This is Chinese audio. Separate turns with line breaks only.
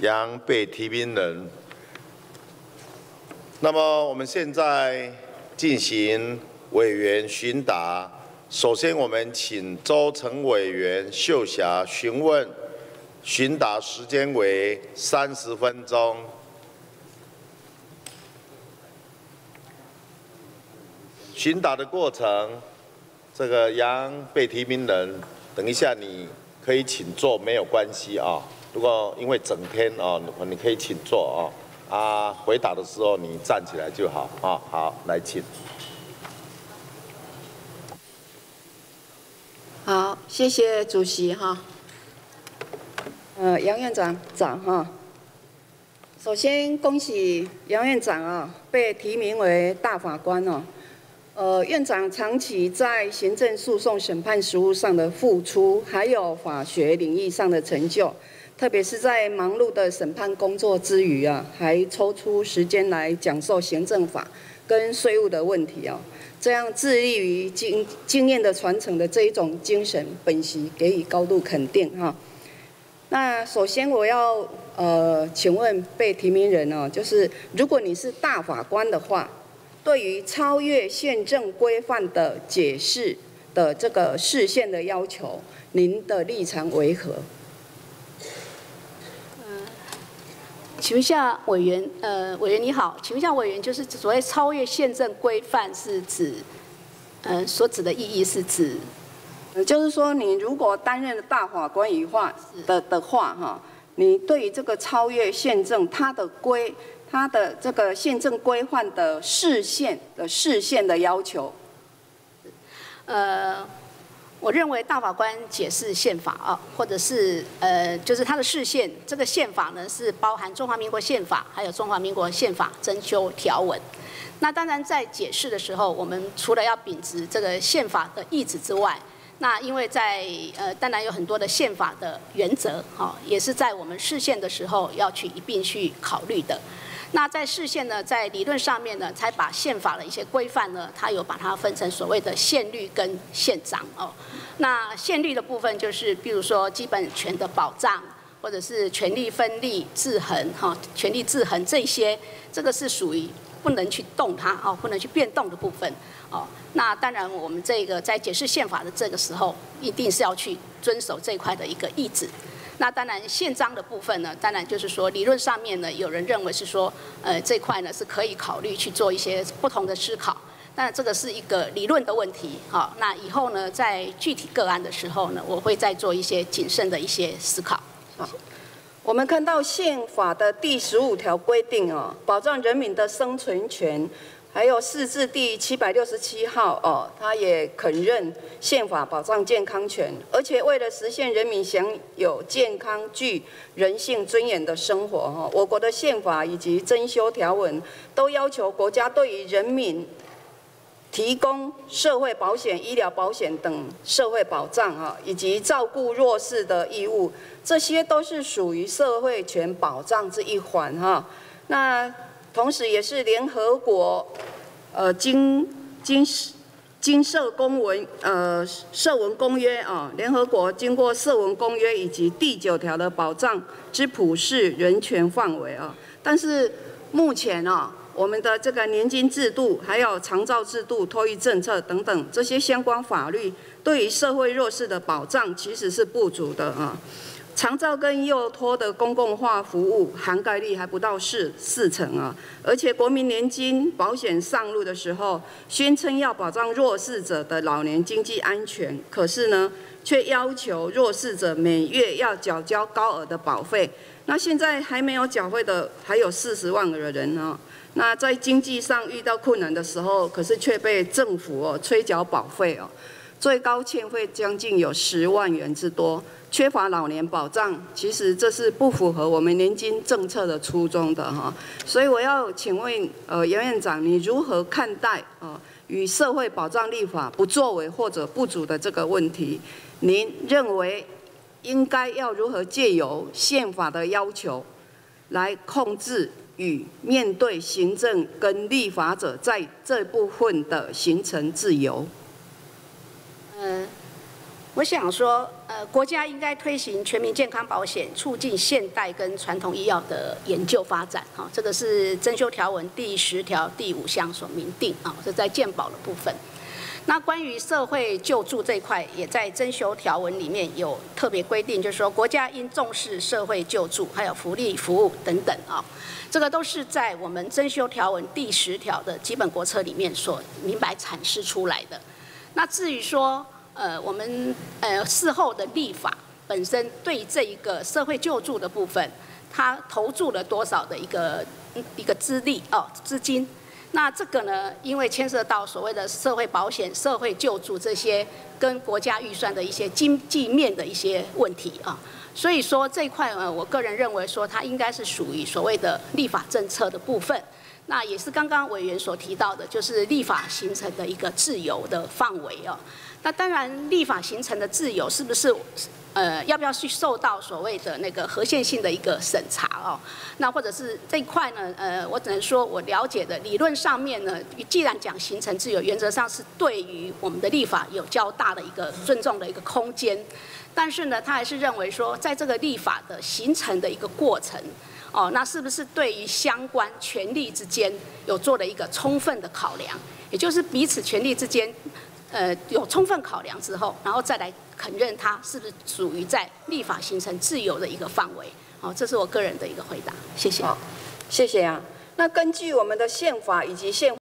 杨被提名人。那么我们现在进行委员询答。首先，我们请周成委员秀霞询问，询答时间为三十分钟。询答的过程，这个杨被提名人，等一下你可以请坐，没有关系啊。如果因为整天哦，你可以请坐啊。啊，回答的时候你站起来就好啊。好，来请。
好，谢谢主席哈。呃，杨院长早哈。首先恭喜杨院长啊，被提名为大法官哦。呃，院长长期在行政诉讼审判实务上的付出，还有法学领域上的成就，特别是在忙碌的审判工作之余啊，还抽出时间来讲授行政法跟税务的问题哦，这样致力于经经验的传承的这一种精神，本席给予高度肯定哈。那首先我要呃，请问被提名人哦，就是如果你是大法官的话。对于超越宪政规范的解释的这个视线的要求，您的立场为何？
嗯，请问一下委员，呃，委员你好，请问一下委员，就是所谓超越宪政规范是指，呃，所指的意义是指，
就是说你如果担任大法官以话的的话，哈，你对于这个超越宪政它的规。他的这个宪政规范的视线的视线的要求，
呃，我认为大法官解释宪法啊，或者是呃，就是他的视线，这个宪法呢是包含中华民国宪法，还有中华民国宪法增修条文。那当然在解释的时候，我们除了要秉持这个宪法的意志之外，那因为在呃，当然有很多的宪法的原则，哈，也是在我们视线的时候要去一并去考虑的。那在视线呢，在理论上面呢，才把宪法的一些规范呢，它有把它分成所谓的宪律跟宪章哦。那宪律的部分就是，比如说基本权的保障，或者是权力分立制衡哈，权力制衡这些，这个是属于不能去动它哦，不能去变动的部分哦。那当然，我们这个在解释宪法的这个时候，一定是要去遵守这块的一个意志。那当然，宪章的部分呢，当然就是说，理论上面呢，有人认为是说，呃，这块呢是可以考虑去做一些不同的思考。那这个是一个理论的问题，好，那以后呢，在具体个案的时候呢，我会再做一些谨慎的一些思考。好，
我们看到宪法的第十五条规定哦，保障人民的生存权。还有四字第七百六十七号哦，他也肯认宪法保障健康权，而且为了实现人民享有健康、具人性尊严的生活哈，我国的宪法以及增修条文都要求国家对于人民提供社会保险、医疗保险等社会保障哈，以及照顾弱势的义务，这些都是属于社会权保障这一环哈。那同时，也是联合国，呃，经经经社公文，呃，社文公约啊，联合国经过社文公约以及第九条的保障之普世人权范围啊。但是目前啊，我们的这个年金制度、还有长照制度、托育政策等等这些相关法律，对于社会弱势的保障其实是不足的啊。长照跟幼托的公共化服务涵盖率还不到四四成啊，而且国民年金保险上路的时候，宣称要保障弱势者的老年经济安全，可是呢，却要求弱势者每月要缴交高额的保费。那现在还没有缴费的还有四十万个人呢。那在经济上遇到困难的时候，可是却被政府哦催缴保费哦，最高欠费将近有十万元之多。缺乏老年保障，其实这是不符合我们年金政策的初衷的哈。所以我要请问，呃，杨院长，你如何看待啊与社会保障立法不作为或者不足的这个问题？您认为应该要如何借由宪法的要求来控制与面对行政跟立法者在这部分的形成自由？
嗯。我想说，呃，国家应该推行全民健康保险，促进现代跟传统医药的研究发展。哈，这个是增修条文第十条第五项所明定啊，是在健保的部分。那关于社会救助这一块，也在增修条文里面有特别规定，就是说国家应重视社会救助，还有福利服务等等啊。这个都是在我们增修条文第十条的基本国策里面所明白阐释出来的。那至于说，呃，我们呃事后的立法本身对这一个社会救助的部分，它投注了多少的一个一个资历哦资金？那这个呢，因为牵涉到所谓的社会保险、社会救助这些跟国家预算的一些经济面的一些问题啊，所以说这一块呢，我个人认为说它应该是属于所谓的立法政策的部分。那也是刚刚委员所提到的，就是立法形成的一个自由的范围哦。那当然，立法形成的自由是不是，呃，要不要去受到所谓的那个合宪性的一个审查哦？那或者是这一块呢？呃，我只能说我了解的理论上面呢，既然讲形成自由，原则上是对于我们的立法有较大的一个尊重的一个空间。但是呢，他还是认为说，在这个立法的形成的一个过程，哦，那是不是对于相关权利之间有做了一个充分的考量？也就是彼此权利之间。呃，有充分考量之后，然后再来肯认它是不是属于在立法形成自由的一个范围。好，这是我个人的一个回答。谢谢。
好，谢谢啊。那根据我们的宪法以及宪。